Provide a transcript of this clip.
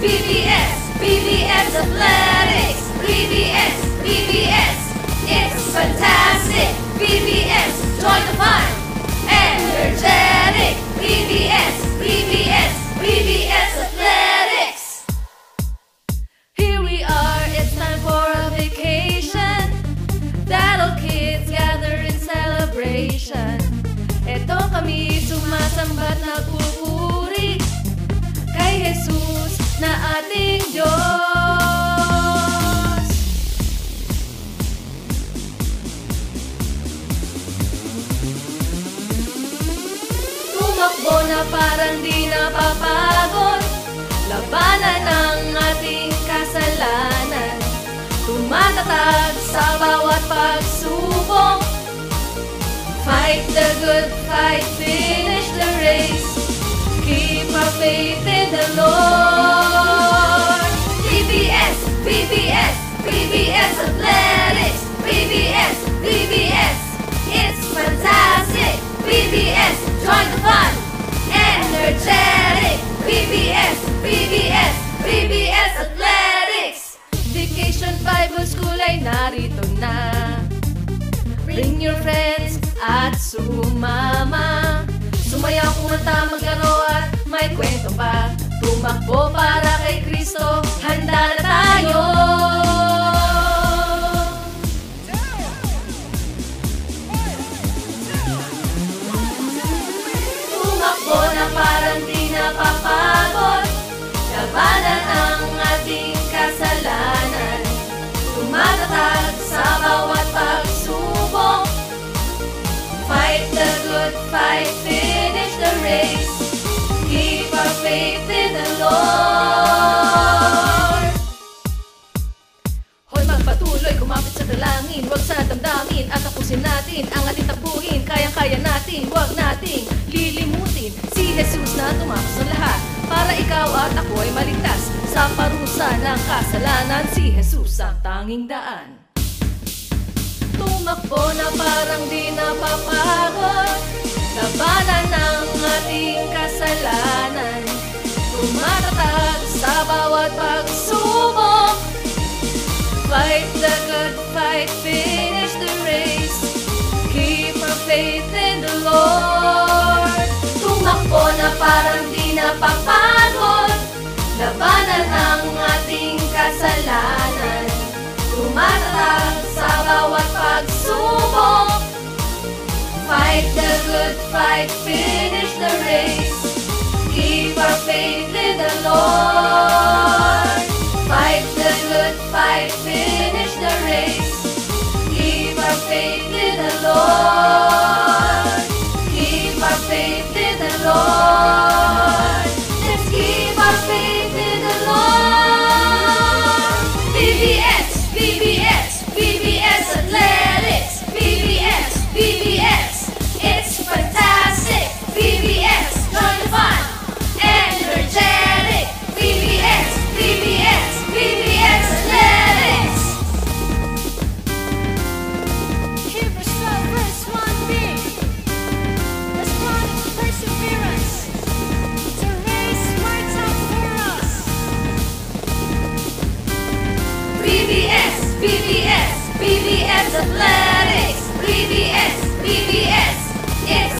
BBS, BBS Athletics. BBS, BBS, it's fantastic. BBS, join the fun. Energetic. BBS, BBS, BBS Athletics. Here we are, it's time for a vacation. That'll kids gather in celebration. Eto kami sumasambat na Tumakbo na parang di napapagod. Labanan ng ating kasalanan. Tumatatag sa bawat pagsubok. Fight the good fight, finish the race. Keep our faith in the Lord narito na. Bring your friends at sumama. Sumaya kumanta, maglaro at may kwento pa. Tumakbo para kay Kristo, handa na tayo! Tumakbo na parang di napapagod. Labanan ang ating kasalanan. Tumatatag Keep our faith in the Lord. Hoy magpatuloy, kumapit sa dalangin. Huwag sa damdamin at tapusin natin. Ang ating tapuhin, kayang-kaya natin. Huwag nating lilimutin. Si Jesus na tumapos sa lahat. Para ikaw at ako ay maligtas. Sa parusa ng kasalanan Si Jesus ang tanging daan. Tumakbo na parang di napapagod Labanan ng ating kasalanan. Tumatatag sa bawat pagsubok. Fight the good fight, finish the race. Keep our faith in the Lord. Tumakbo na parang di napapagod fight, finish the race BBS, BBS, Athletics BBS, BBS,